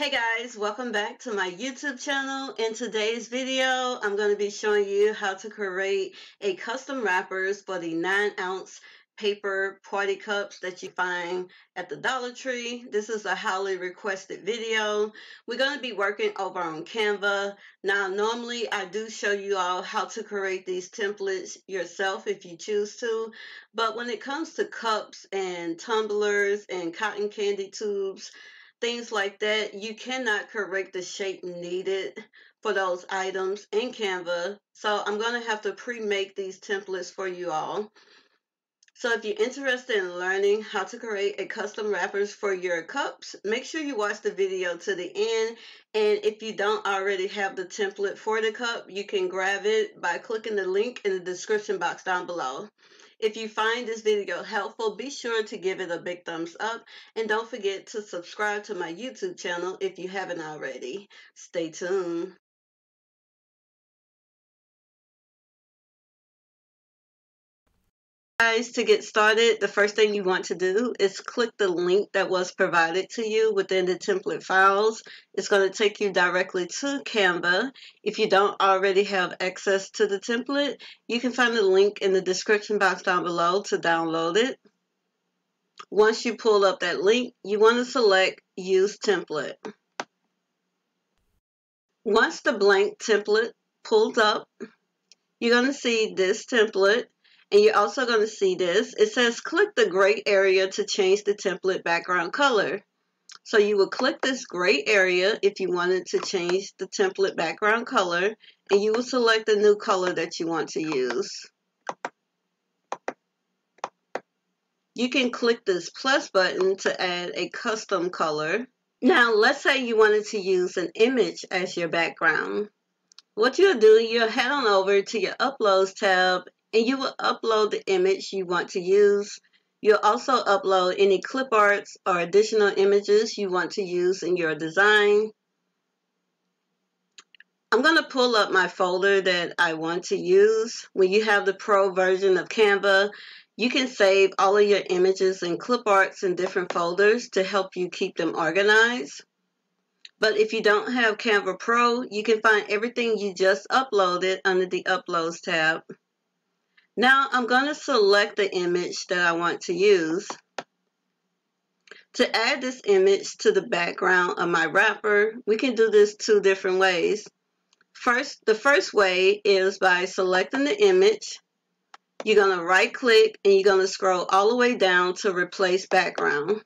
Hey guys, welcome back to my YouTube channel. In today's video, I'm going to be showing you how to create a custom wrappers for the 9 ounce paper party cups that you find at the Dollar Tree. This is a highly requested video. We're going to be working over on Canva. Now, normally I do show you all how to create these templates yourself if you choose to. But when it comes to cups and tumblers and cotton candy tubes, things like that, you cannot correct the shape needed for those items in Canva. So I'm going to have to pre-make these templates for you all. So if you're interested in learning how to create a custom wrappers for your cups, make sure you watch the video to the end. And if you don't already have the template for the cup, you can grab it by clicking the link in the description box down below. If you find this video helpful, be sure to give it a big thumbs up and don't forget to subscribe to my YouTube channel if you haven't already. Stay tuned. Guys to get started the first thing you want to do is click the link that was provided to you within the template files. It's going to take you directly to Canva. If you don't already have access to the template you can find the link in the description box down below to download it. Once you pull up that link you want to select use template. Once the blank template pulls up you're going to see this template and you're also going to see this. It says click the gray area to change the template background color. So you will click this gray area if you wanted to change the template background color and you will select the new color that you want to use. You can click this plus button to add a custom color. Now let's say you wanted to use an image as your background. What you'll do, you'll head on over to your uploads tab and you will upload the image you want to use. You'll also upload any clip arts or additional images you want to use in your design. I'm going to pull up my folder that I want to use. When you have the pro version of Canva, you can save all of your images and clip arts in different folders to help you keep them organized. But if you don't have Canva Pro, you can find everything you just uploaded under the Uploads tab. Now I'm going to select the image that I want to use. To add this image to the background of my wrapper, we can do this two different ways. First, the first way is by selecting the image. You're going to right click and you're going to scroll all the way down to replace background.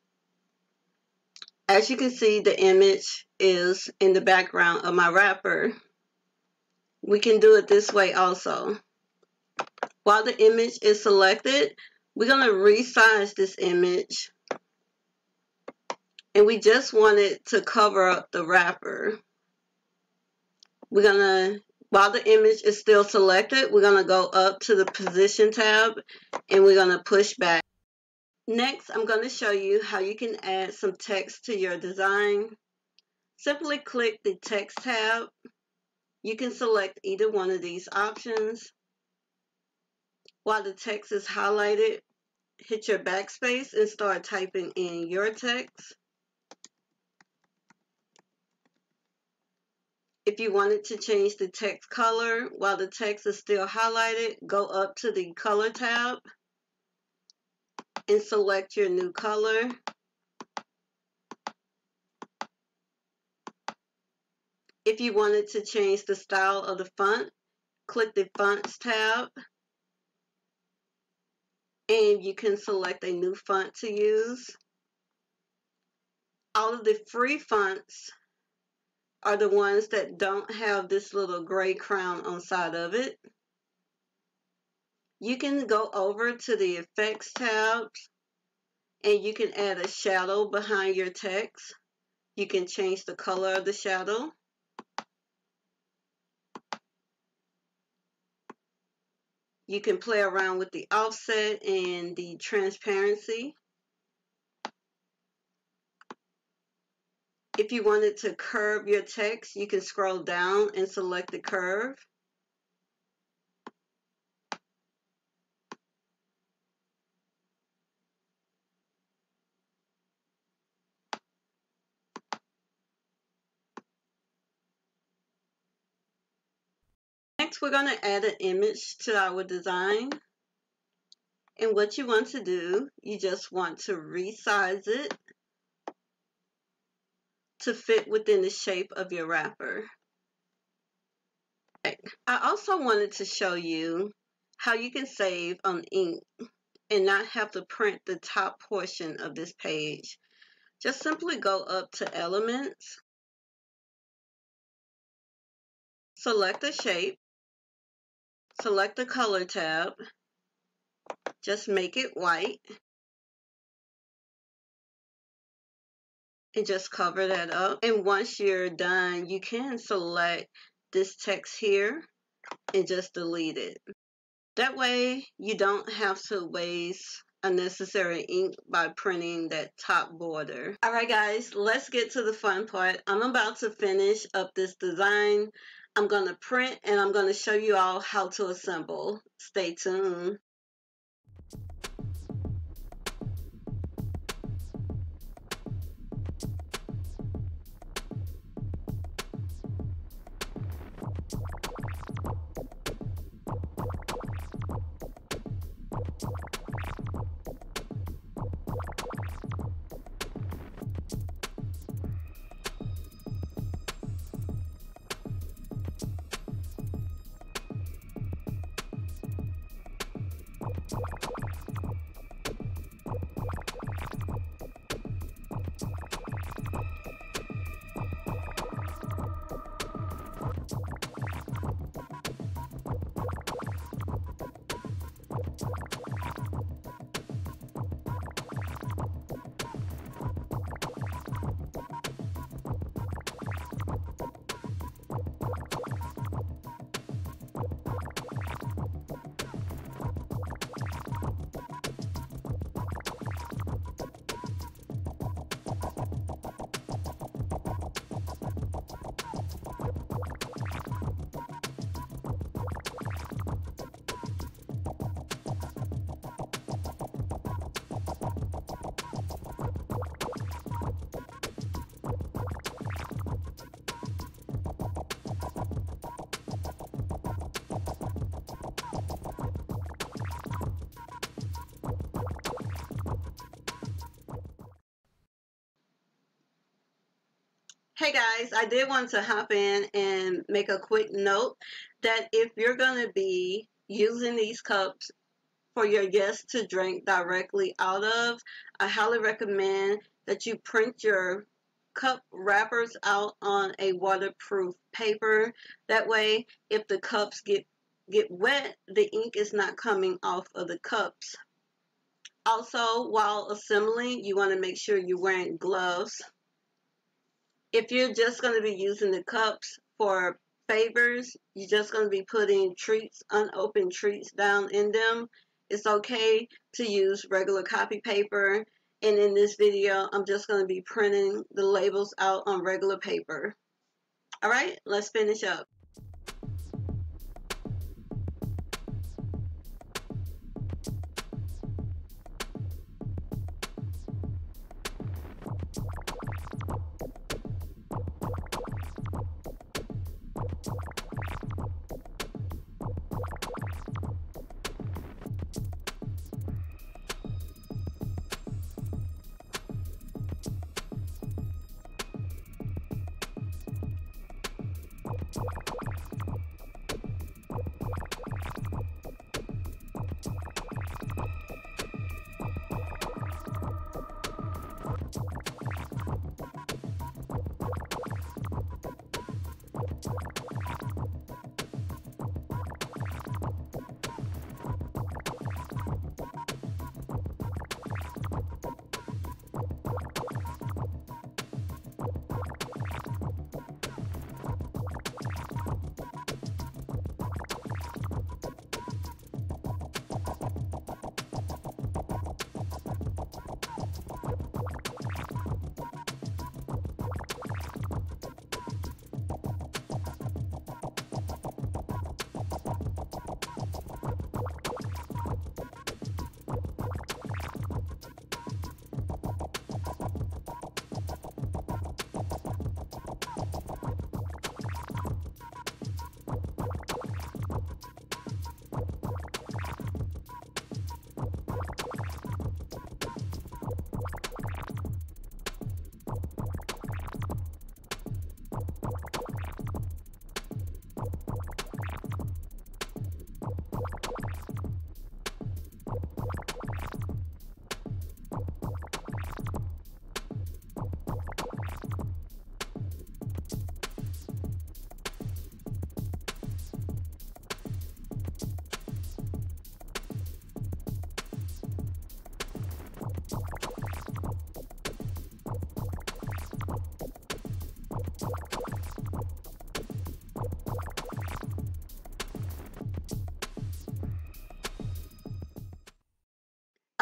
As you can see, the image is in the background of my wrapper. We can do it this way also. While the image is selected, we're going to resize this image. And we just want it to cover up the wrapper. We're going to, while the image is still selected, we're going to go up to the position tab and we're going to push back. Next, I'm going to show you how you can add some text to your design. Simply click the text tab. You can select either one of these options. While the text is highlighted, hit your backspace and start typing in your text. If you wanted to change the text color while the text is still highlighted, go up to the color tab and select your new color. If you wanted to change the style of the font, click the Fonts tab and you can select a new font to use. All of the free fonts are the ones that don't have this little gray crown on side of it. You can go over to the effects tabs and you can add a shadow behind your text. You can change the color of the shadow. You can play around with the offset and the transparency. If you wanted to curve your text, you can scroll down and select the curve. Next, we're going to add an image to our design. And what you want to do, you just want to resize it to fit within the shape of your wrapper. I also wanted to show you how you can save on ink and not have to print the top portion of this page. Just simply go up to Elements, select a shape, select the Color tab, just make it white, and just cover that up. And once you're done, you can select this text here and just delete it. That way you don't have to waste unnecessary ink by printing that top border. Alright guys, let's get to the fun part. I'm about to finish up this design. I'm going to print and I'm going to show you all how to assemble. Stay tuned. Hey guys, I did want to hop in and make a quick note that if you're going to be using these cups for your guests to drink directly out of, I highly recommend that you print your cup wrappers out on a waterproof paper. That way, if the cups get get wet, the ink is not coming off of the cups. Also, while assembling, you want to make sure you're wearing gloves if you're just going to be using the cups for favors, you're just going to be putting treats, unopened treats down in them, it's okay to use regular copy paper. And in this video, I'm just going to be printing the labels out on regular paper. All right, let's finish up.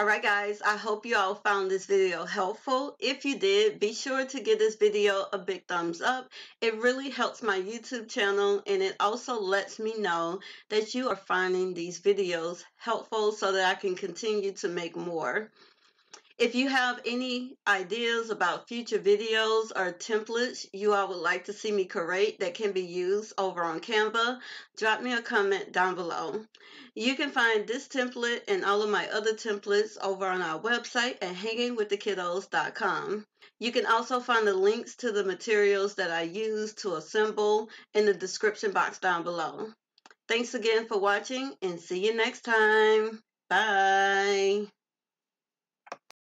Alright guys, I hope you all found this video helpful. If you did, be sure to give this video a big thumbs up. It really helps my YouTube channel and it also lets me know that you are finding these videos helpful so that I can continue to make more. If you have any ideas about future videos or templates you all would like to see me create that can be used over on Canva, drop me a comment down below. You can find this template and all of my other templates over on our website at hangingwiththekiddos.com. You can also find the links to the materials that I use to assemble in the description box down below. Thanks again for watching and see you next time. Bye.